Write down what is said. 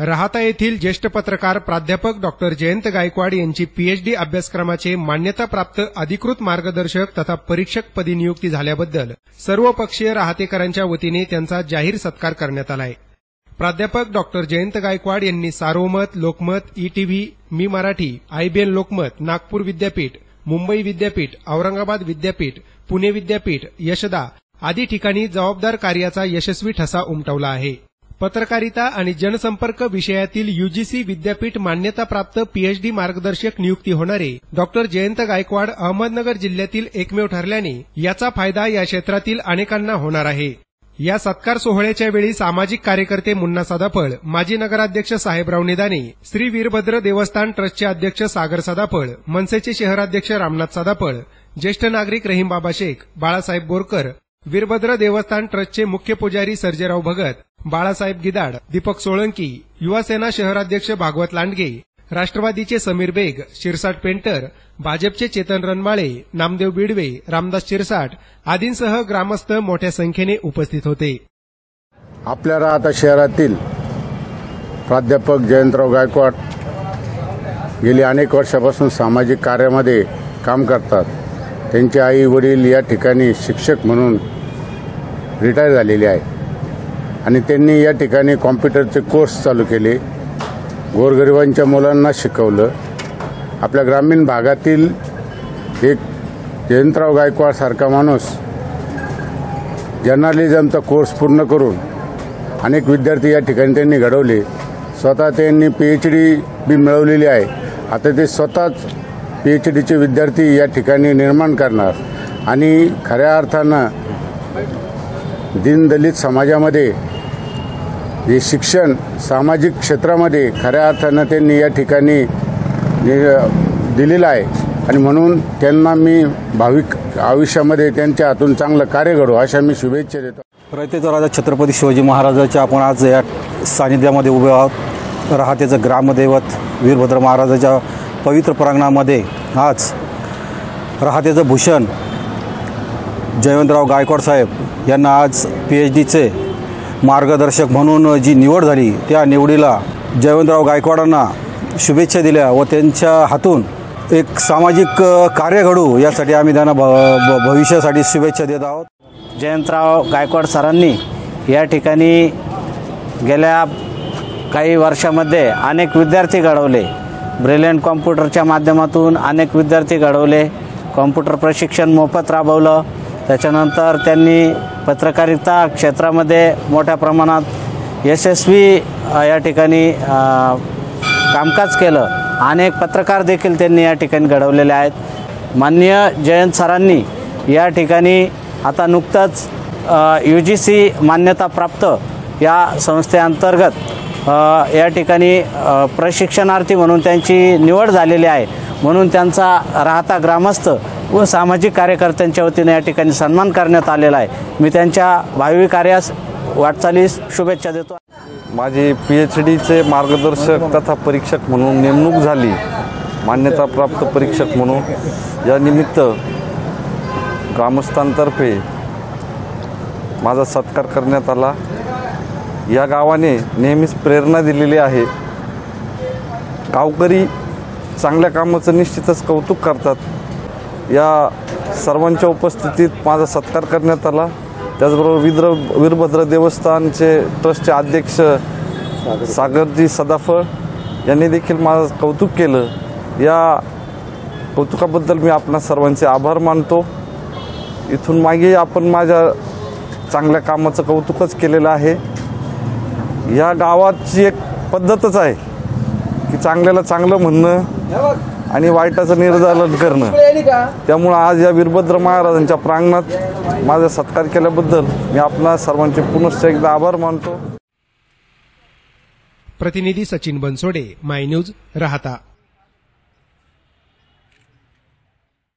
राहता येथील ज्येष्ठ पत्रकार प्राध्यापक डॉक्टर जयंत गायकवाड यांची पीएचडी अभ्यासक्रमाचे मान्यताप्राप्त अधिकृत मार्गदर्शक तथा परीक्षक पदी नियुक्ती झाल्याबद्दल सर्व पक्षीय राहतेकरांच्या वतीने त्यांचा जाहीर सत्कार करण्यात आलाय. प्राध्यापक डॉक्टर जयंत गायकवाड यांनी सार्वमत लोकमत ईटीव्ही मी मराठी आयबीएन लोकमत नागपूर विद्यापीठ मुंबई विद्यापीठ औरंगाबाद विद्यापीठ पुणे विद्यापीठ यशदा आदी ठिकाणी जबाबदार कार्याचा यशस्वी ठसा उमटवला आहे. पत्रकारिता आणि जनसंपर्क विषयातील युजीसी विद्यापीठ मान्यताप्राप्त पीएचडी मार्गदर्शक नियुक्ती होणारे डॉक्टर जयंत गायकवाड अहमदनगर जिल्ह्यातील एकमेव ठरल्याने याचा फायदा या क्षेत्रातील अनेकांना होणार आहे. या सत्कार सोहळ्याच्या वेळी सामाजिक कार्यकर्ते मुन्ना सदाफळ माजी नगराध्यक्ष साहेबराव निदाने श्री वीरभद्र देवस्थान ट्रस्टचे अध्यक्ष सागर सदाफळ मनसेचे शहराध्यक्ष रामनाथ सदाफळ ज्येष्ठ नागरिक रहीमबाबा शेख बाळासाहेब बोरकर वीरभद्र देवस्थान ट्रस्टचे मुख्य पुजारी सर्जेराव भगत बाळासाहेब गिदाड दीपक सोळंकी युवासेना शहराध्यक्ष भागवत लांडगे राष्ट्रवादीचे समीर बेग शिरसाट पेंटर भाजपचे चेतन रणमाळे नामदेव बिडवे रामदास शिरसाट आदींसह ग्रामस्थ मोठ्या संख्येने उपस्थित होते. आपल्याला आता शहरातील प्राध्यापक जयंतराव गायकवाड गेली अनेक वर्षापासून सामाजिक कार्यामध्ये काम करतात. त्यांचे आई वडील या ठिकाणी शिक्षक म्हणून रिटायर झालेले आहे आणि त्यांनी या ठिकाणी कॉम्प्युटरचे कोर्स चालू केले. गोरगरिबांच्या मुलांना शिकवलं. आपल्या ग्रामीण भागातील एक जयंतराव गायकवाडसारखा माणूस जर्नालिझमचा कोर्स पूर्ण करून अनेक विद्यार्थी या ठिकाणी त्यांनी घडवले. स्वतः त्यांनी पी एच डी बी मिळवलेली आहे. आता ते स्वतःच पी एच डीचे विद्यार्थी या ठिकाणी निर्माण करणार. आणि खऱ्या अर्थानं दीनदलित समाजामध्ये जे शिक्षण सामाजिक क्षेत्रामध्ये खऱ्या अर्थानं त्यांनी या ठिकाणी दिलेलं आहे. आणि म्हणून त्यांना मी भाविक आयुष्यामध्ये त्यांच्या हातून चांगलं कार्य घडू अशा मी शुभेच्छा देतो. रयतेचा राजा छत्रपती शिवाजी महाराजाच्या आपण आज या सानिध्यामध्ये उभे आहोत. राहतेचं ग्रामदैवत वीरभद्र महाराजाच्या पवित्र प्रांगणामध्ये आज राहतेचं भूषण जयवंतराव गायकवाड साहेब यांना आज पी एच डीचे मार्गदर्शक म्हणून जी निवड झाली त्या निवडीला जयवंतराव गायकवाडांना शुभेच्छा दिल्या व त्यांच्या हातून एक सामाजिक कार्य घडू यासाठी आम्ही त्यांना भ भ- भविष्यासाठी शुभेच्छा देत आहोत. जयंतराव गायकवाड सरांनी या ठिकाणी गेल्या काही वर्षामध्ये अनेक विद्यार्थी घडवले. ब्रिलियंट कॉम्प्युटरच्या माध्यमातून अनेक विद्यार्थी घडवले. कॉम्प्युटर प्रशिक्षण मोफत राबवलं. त्याच्यानंतर त्यांनी पत्रकारिता क्षेत्रामध्ये मोठ्या प्रमाणात यशस्वी या ठिकाणी कामकाज केलं. अनेक पत्रकार देखील त्यांनी या ठिकाणी घडवलेले आहेत. माननीय जयंत सरांनी या ठिकाणी आता नुकतंच यू जी सी मान्यताप्राप्त या संस्थेअंतर्गत या ठिकाणी प्रशिक्षणार्थी म्हणून त्यांची निवड झालेली आहे. म्हणून त्यांचा राहता ग्रामस्थ व सामाजिक कार्यकर्त्यांच्या वतीने या ठिकाणी सन्मान करण्यात आलेला आहे. मी त्यांच्या भावी कार्यास वाटचालीस शुभेच्छा देतो. माझी पी एच डीचे मार्गदर्शक तथा परीक्षक म्हणून नेमणूक झाली. मान्यताप्राप्त परीक्षक म्हणून. या निमित्त ग्रामस्थांतर्फे माझा सत्कार करण्यात आला. या गावाने नेहमीच प्रेरणा दिलेली आहे. गावकरी चांगल्या कामाचं निश्चितच कौतुक करतात. या सर्वांच्या उपस्थितीत माझा सत्कार करण्यात आला. त्याचबरोबर विद्र वीरभद्र देवस्थानचे ट्रस्टचे अध्यक्ष सागरजी सदाफळ यांनी देखील माझं कौतुक केलं. या कौतुकाबद्दल मी आपणा सर्वांचे आभार मानतो. इथून मागे आपण माझ्या चांगल्या कामाचं कौतुकच केलेलं आहे. या गावाची एक पद्धतच आहे की चांगल्याला चांगलं म्हणणं आणि वाईटाचं निर्धारण करणं. त्यामुळं आज या वीरभद्र महाराजांच्या प्रांगणात माझा सत्कार केल्याबद्दल मी आपणा सर्वांचे पुनश्च एकदा आभार मानतो. प्रतिनिधी सचिन बनसोडे माय न्यूज राहता.